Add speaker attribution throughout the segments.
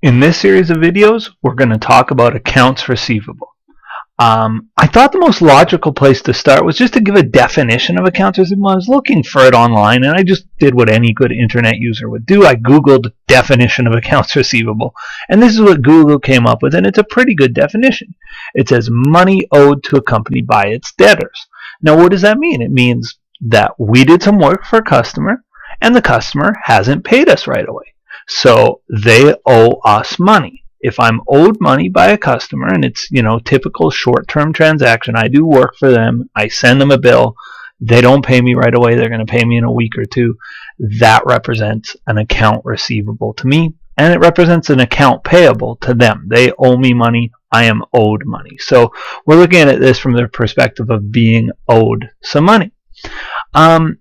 Speaker 1: In this series of videos, we're going to talk about accounts receivable. Um, I thought the most logical place to start was just to give a definition of accounts receivable. I was looking for it online, and I just did what any good internet user would do. I googled definition of accounts receivable, and this is what Google came up with, and it's a pretty good definition. It says money owed to a company by its debtors. Now, what does that mean? It means that we did some work for a customer, and the customer hasn't paid us right away. So they owe us money. If I'm owed money by a customer and it's, you know, typical short-term transaction, I do work for them, I send them a bill, they don't pay me right away, they're going to pay me in a week or two, that represents an account receivable to me and it represents an account payable to them. They owe me money, I am owed money. So we're looking at this from the perspective of being owed some money. Um,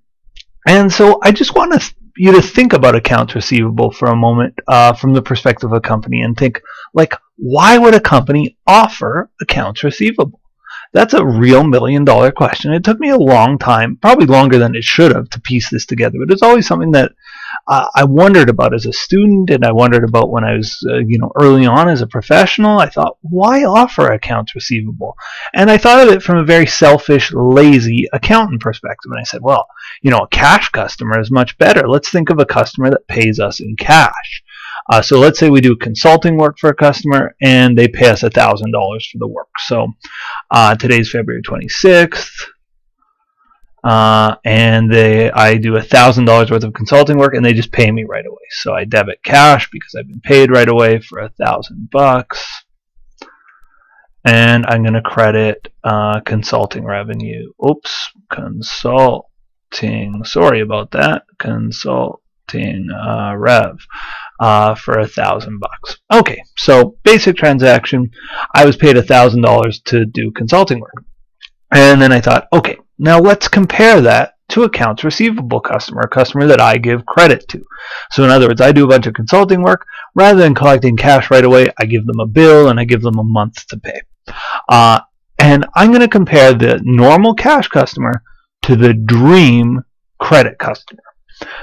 Speaker 1: and so I just want to you to think about accounts receivable for a moment uh, from the perspective of a company and think like why would a company offer accounts receivable that's a real million dollar question it took me a long time probably longer than it should have to piece this together but it's always something that uh, I wondered about as a student, and I wondered about when I was, uh, you know, early on as a professional. I thought, why offer accounts receivable? And I thought of it from a very selfish, lazy accountant perspective. And I said, well, you know, a cash customer is much better. Let's think of a customer that pays us in cash. Uh, so let's say we do consulting work for a customer and they pay us $1,000 for the work. So uh, today's February 26th uh, and they I do a thousand dollars worth of consulting work and they just pay me right away. So I debit cash because I've been paid right away for a thousand bucks, and I'm going to credit uh, consulting revenue. Oops, consulting. Sorry about that. Consulting uh, rev. Uh, for a thousand bucks. Okay, so basic transaction. I was paid a thousand dollars to do consulting work, and then I thought, okay, now let's compare that to accounts receivable customer, a customer that I give credit to. So in other words, I do a bunch of consulting work. Rather than collecting cash right away, I give them a bill and I give them a month to pay. Uh, and I'm going to compare the normal cash customer to the dream credit customer.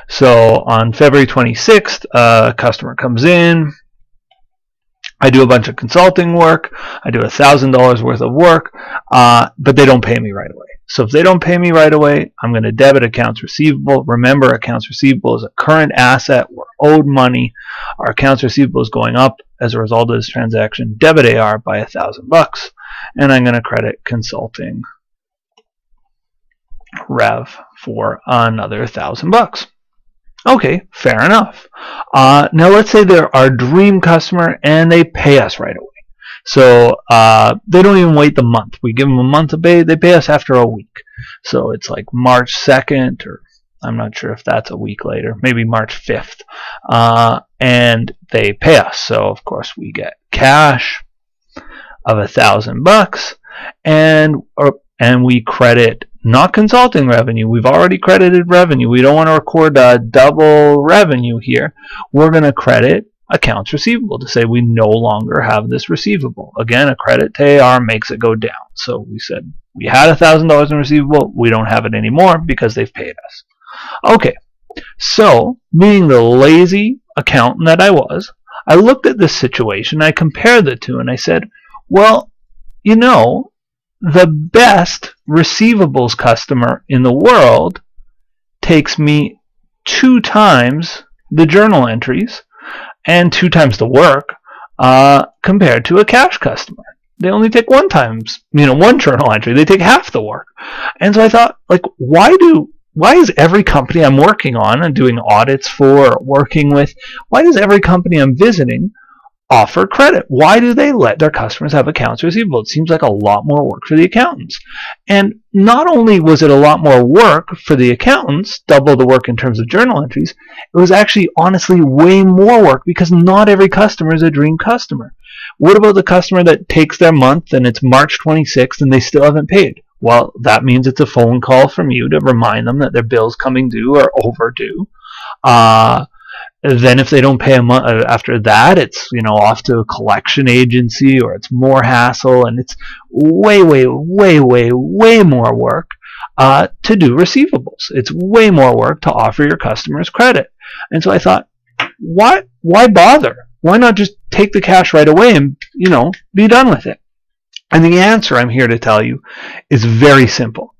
Speaker 1: So on February 26th, a customer comes in, I do a bunch of consulting work. I do a thousand dollars worth of work, uh, but they don't pay me right away. So if they don't pay me right away, I'm going to debit accounts receivable. Remember, accounts receivable is a current asset. We're owed money. Our accounts receivable is going up as a result of this transaction. Debit AR by a thousand bucks, and I'm going to credit consulting rev for another thousand bucks. Okay, fair enough. Uh, now let's say they're our dream customer and they pay us right away. So uh, they don't even wait the month. We give them a month to pay. They pay us after a week. So it's like March 2nd, or I'm not sure if that's a week later, maybe March 5th. Uh, and they pay us. So of course we get cash of a thousand bucks, and or, and we credit not consulting revenue. We've already credited revenue. We don't want to record a double revenue here. We're going to credit accounts receivable to say we no longer have this receivable. Again, a credit to AR makes it go down. So we said we had $1,000 in receivable. We don't have it anymore because they've paid us. Okay, so being the lazy accountant that I was, I looked at this situation, I compared the two, and I said, well, you know, the best receivables customer in the world takes me two times the journal entries and two times the work uh, compared to a cash customer. They only take one times, you know, one journal entry. They take half the work. And so I thought, like, why do why is every company I'm working on and doing audits for, working with, why does every company I'm visiting offer credit. Why do they let their customers have accounts receivable? It seems like a lot more work for the accountants. And not only was it a lot more work for the accountants, double the work in terms of journal entries, it was actually honestly way more work because not every customer is a dream customer. What about the customer that takes their month and it's March 26th and they still haven't paid? Well, that means it's a phone call from you to remind them that their bill's coming due or overdue. Uh, then if they don't pay a month uh, after that, it's you know off to a collection agency or it's more hassle and it's way, way, way, way, way more work uh, to do receivables. It's way more work to offer your customers credit. And so I thought, why, why bother? why not just take the cash right away and, you know, be done with it? And the answer I'm here to tell you is very simple.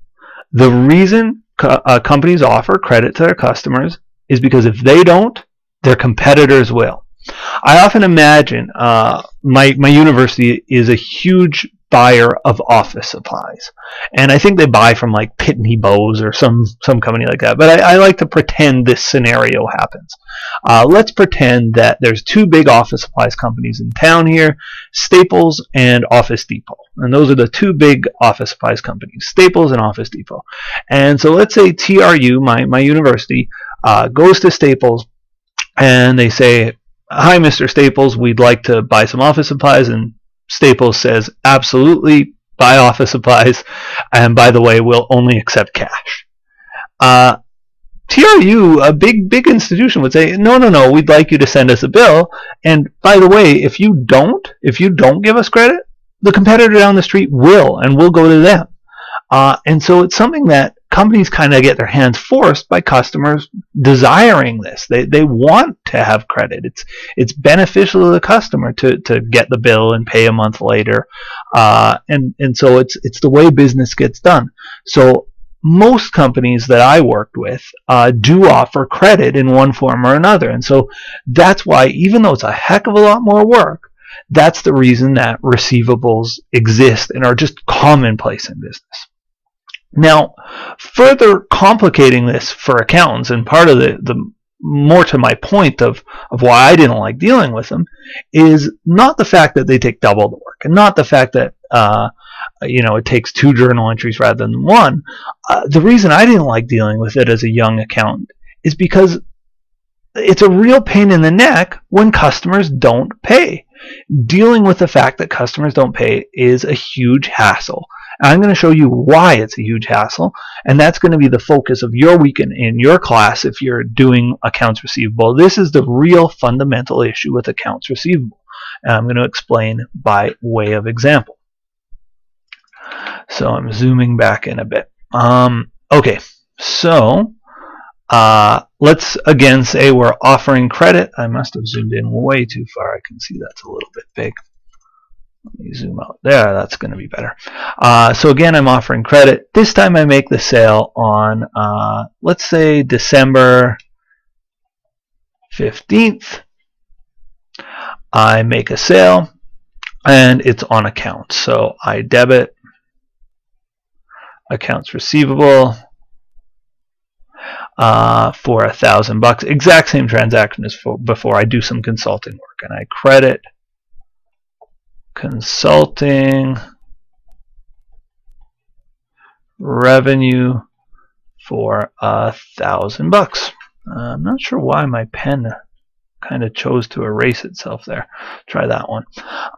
Speaker 1: The reason co- uh, companies offer credit to their customers is because if they don't, their competitors will. I often imagine uh, my my university is a huge buyer of office supplies, and I think they buy from like Pitney Bowes or some some company like that. But I, I like to pretend this scenario happens. Uh, let's pretend that there's two big office supplies companies in town here, Staples and Office Depot, and those are the two big office supplies companies, Staples and Office Depot. And so let's say TRU, my my university, uh, goes to Staples and they say, Hi, Mr. Staples, we'd like to buy some office supplies. And Staples says, Absolutely, buy office supplies. And by the way, we'll only accept cash. Uh, TRU, a big, big institution, would say, No, no, no, we'd like you to send us a bill. And by the way, if you don't, if you don't give us credit, the competitor down the street will, and we'll go to them. Uh, and so it's something that companies kind of get their hands forced by customers desiring this. They, they want to have credit. It's it's beneficial to the customer to, to get the bill and pay a month later, uh, and and so it's it's the way business gets done. So most companies that I worked with uh, do offer credit in one form or another, and so that's why even though it's a heck of a lot more work, that's the reason that receivables exist and are just commonplace in business. Now, further complicating this for accountants, and part of the, the more to my point of, of why I didn't like dealing with them, is not the fact that they take double the work, and not the fact that uh, you know it takes two journal entries rather than one. Uh, the reason I didn't like dealing with it as a young accountant is because it's a real pain in the neck when customers don't pay. Dealing with the fact that customers don't pay is a huge hassle. I'm going to show you why it's a huge hassle, and that's going to be the focus of your weekend in your class if you're doing accounts receivable. This is the real fundamental issue with accounts receivable, and I'm going to explain by way of example. So I'm zooming back in a bit. Um, okay, so uh, let's again say we're offering credit. I must have zoomed in way too far. I can see that's a little bit big. Let me zoom out there. That's going to be better. Uh, so again, I'm offering credit. This time I make the sale on, uh, let's say, December 15th. I make a sale, and it's on account. So I debit accounts receivable uh, for a thousand bucks. Exact same transaction as for before. I do some consulting work, and I credit consulting revenue for a thousand bucks. I'm not sure why my pen kind of chose to erase itself there. Try that one.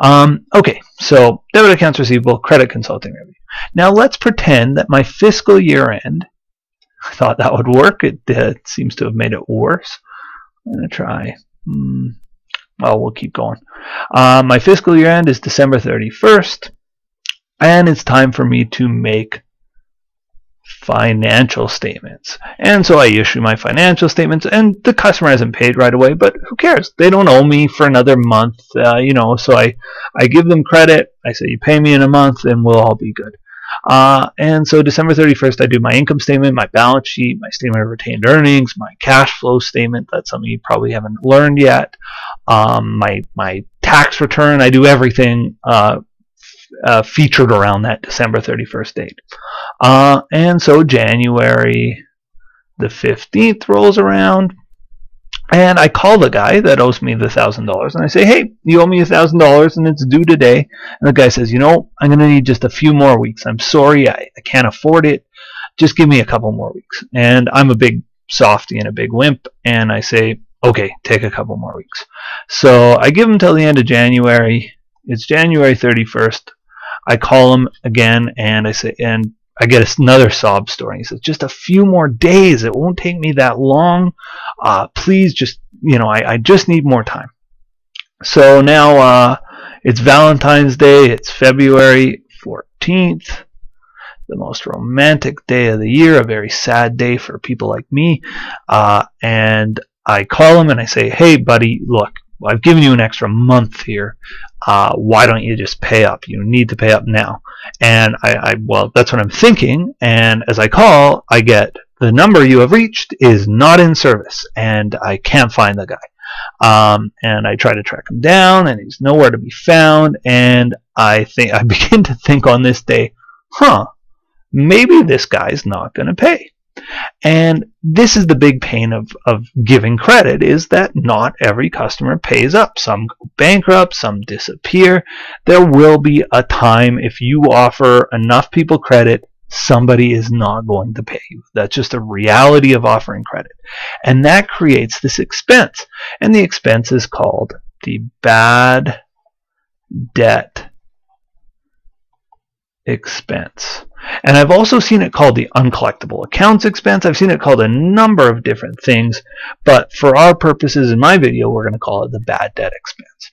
Speaker 1: Um, okay, so debit accounts receivable, credit consulting revenue. Now let's pretend that my fiscal year end, I thought that would work. It, seems to have made it worse. I'm going to try. Hmm. Well, we'll keep going. Uh, my fiscal year end is December 31st, and it's time for me to make financial statements. And so I issue my financial statements, and the customer hasn't paid right away, but who cares? They don't owe me for another month, uh, you know. So I, I give them credit. I say, you pay me in a month, and we'll all be good. Uh, and so December 31st, I do my income statement, my balance sheet, my statement of retained earnings, my cash flow statement. That's something you probably haven't learned yet. Um, my my tax return. I do everything uh, uh, featured around that December 31st date. Uh, and so January the 15th rolls around. And I call the guy that owes me the thousand dollars, and I say, "Hey, you owe me a thousand dollars, and it's due today." And the guy says, "You know, I'm going to need just a few more weeks. I'm sorry, I, I can't afford it. Just give me a couple more weeks." And I'm a big softy and a big wimp, and I say, "Okay, take a couple more weeks." So I give him till the end of January. It's January 31st. I call him again, and I say, and I get another sob story. He says, just a few more days. It won't take me that long. Uh, please just, you know, I, I just need more time. So now uh, it's Valentine's Day. It's February 14th, the most romantic day of the year, a very sad day for people like me. Uh, and I call him and I say, hey, buddy, look, well, I've given you an extra month here. Uh, why don't you just pay up? You need to pay up now. And I, I, well, that's what I'm thinking. And as I call, I get the number you have reached is not in service, and I can't find the guy. Um, and I try to track him down, and he's nowhere to be found. And I think I begin to think on this day, huh? Maybe this guy's not going to pay. And this is the big pain of, of giving credit is that not every customer pays up. Some go bankrupt, some disappear. There will be a time if you offer enough people credit, somebody is not going to pay you. That's just a reality of offering credit. And that creates this expense. And the expense is called the bad debt expense. And I've also seen it called the uncollectible accounts expense. I've seen it called a number of different things, but for our purposes in my video, we're going to call it the bad debt expense.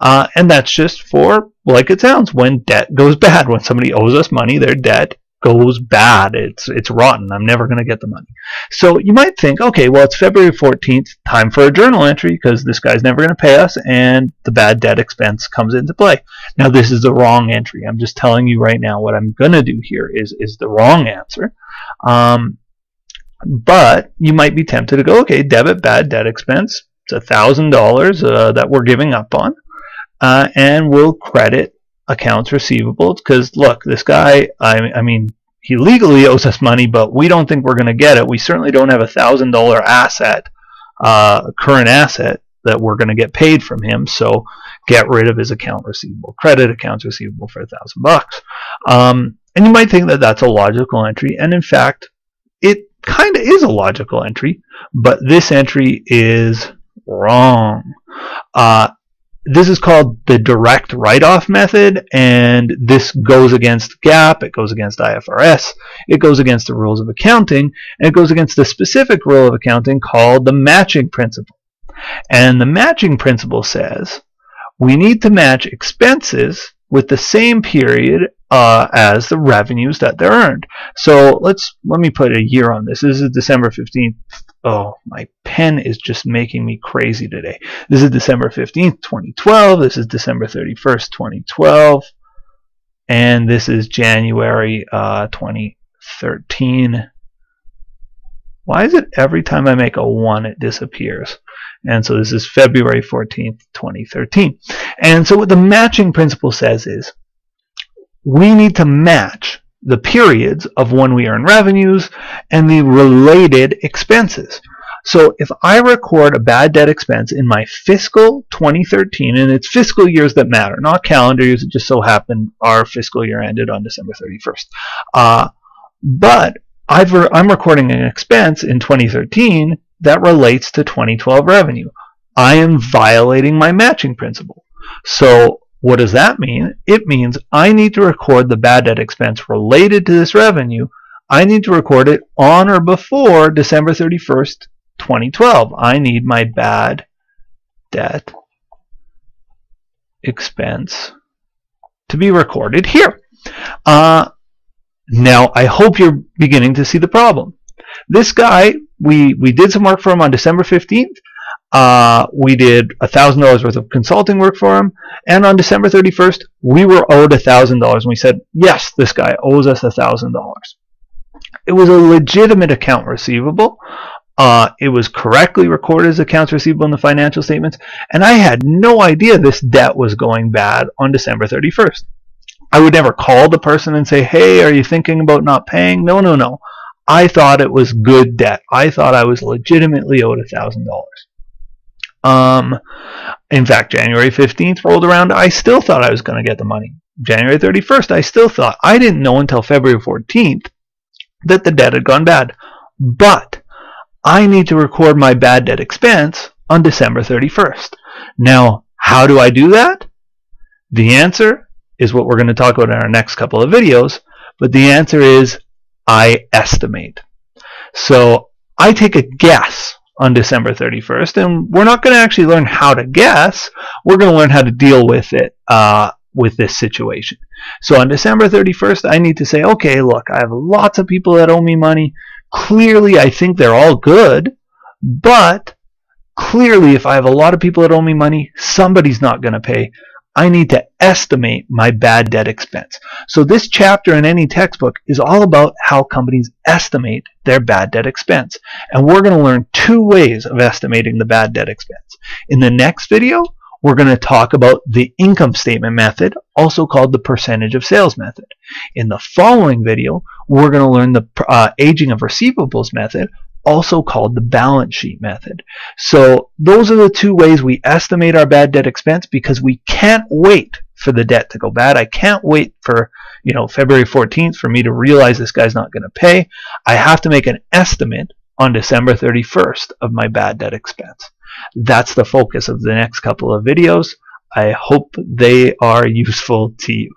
Speaker 1: Uh, and that's just for, like it sounds, when debt goes bad. When somebody owes us money, their debt goes bad. It's it's rotten. I'm never going to get the money. So you might think, okay, well, it's February 14th, time for a journal entry because this guy's never going to pay us and the bad debt expense comes into play. Now, this is the wrong entry. I'm just telling you right now what I'm going to do here is, is the wrong answer. Um, but you might be tempted to go, okay, debit bad debt expense. It's $1,000 uh, that we're giving up on. Uh, and we'll credit accounts receivable because look, this guy, I, I mean, he legally owes us money, but we don't think we're going to get it. We certainly don't have a thousand dollar asset, uh, current asset that we're going to get paid from him. So get rid of his account receivable, credit accounts receivable for a thousand bucks. Um, and you might think that that's a logical entry, and in fact, it kind of is a logical entry, but this entry is wrong. Uh, this is called the direct write-off method, and this goes against GAAP, it goes against IFRS, it goes against the rules of accounting, and it goes against the specific rule of accounting called the matching principle. And the matching principle says we need to match expenses with the same period uh, as the revenues that they're earned. So let's let me put a year on this. This is December 15th. Oh, my pen is just making me crazy today. This is December 15th, 2012. This is December 31st, 2012. And this is January uh, 2013. Why is it every time I make a 1 it disappears? And so this is February 14th, 2013. And so what the matching principle says is we need to match the periods of when we earn revenues and the related expenses. So if I record a bad debt expense in my fiscal 2013, and it's fiscal years that matter, not calendar years, it just so happened our fiscal year ended on December 31st. Uh, but i am recording an expense in 2013 that relates to 2012 revenue. I am violating my matching principle. So what does that mean? It means I need to record the bad debt expense related to this revenue. I need to record it on or before December 31st, 2012. I need my bad debt expense to be recorded here. Uh, now, I hope you're beginning to see the problem. This guy, we, we did some work for him on December 15th. Uh, we did $1,000 worth of consulting work for him. And on December 31st, we were owed $1,000. And we said, yes, this guy owes us $1,000. It was a legitimate account receivable. Uh, it was correctly recorded as accounts receivable in the financial statements. And I had no idea this debt was going bad on December 31st. I would never call the person and say, hey, are you thinking about not paying? No, no, no. I thought it was good debt. I thought I was legitimately owed $1,000. Um, in fact, January 15th rolled around. I still thought I was going to get the money. January 31st, I still thought. I didn't know until February 14th that the debt had gone bad. But I need to record my bad debt expense on December 31st. Now, how do I do that? The answer is what we're going to talk about in our next couple of videos, but the answer is I estimate. So I take a guess on December 31st, and we're not going to actually learn how to guess. We're going to learn how to deal with it uh, with this situation. So on December 31st, I need to say, okay, look, I have lots of people that owe me money. Clearly, I think they're all good, but clearly if I have a lot of people that owe me money, somebody's not going to pay. I need to estimate my bad debt expense. So this chapter in any textbook is all about how companies estimate their bad debt expense. And we're going to learn two ways of estimating the bad debt expense. In the next video, we're going to talk about the income statement method, also called the percentage of sales method. In the following video, we're going to learn the uh, aging of receivables method, also called the balance sheet method. So those are the two ways we estimate our bad debt expense because we can't wait for the debt to go bad. I can't wait for, you know, February 14th for me to realize this guy's not going to pay. I have to make an estimate on December 31st of my bad debt expense. That's the focus of the next couple of videos. I hope they are useful to you.